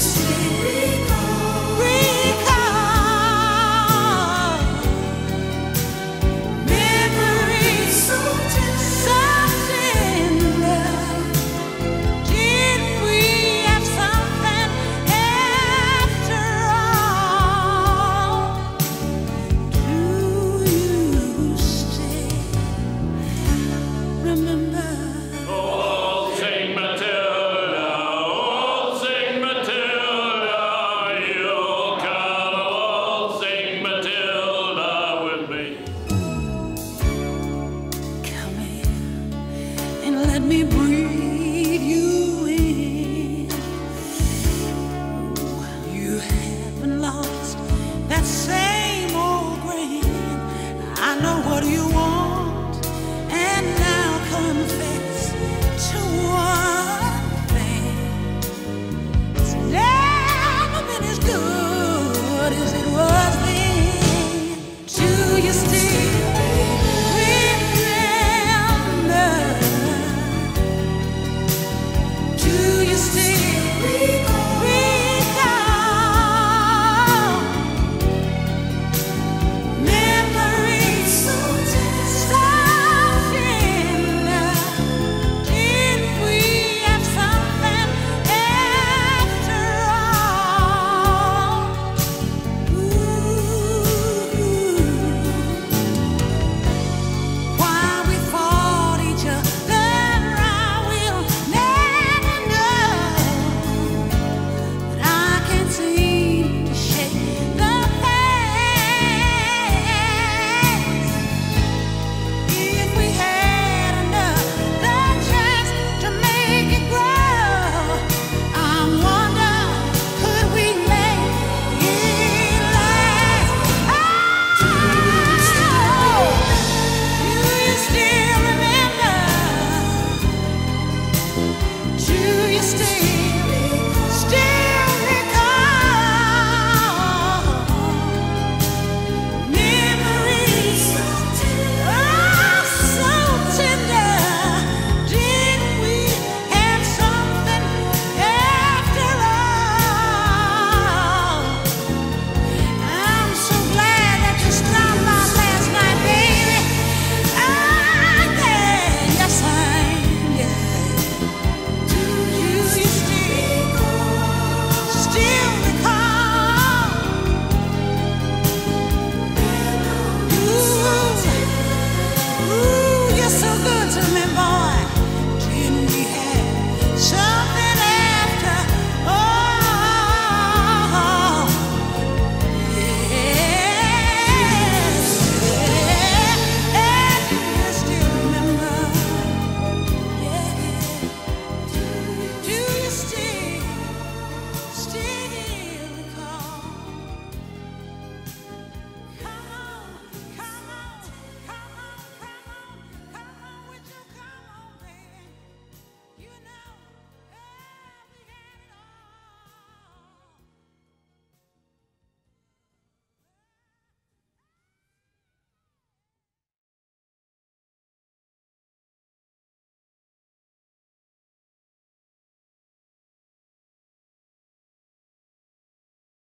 you let me breathe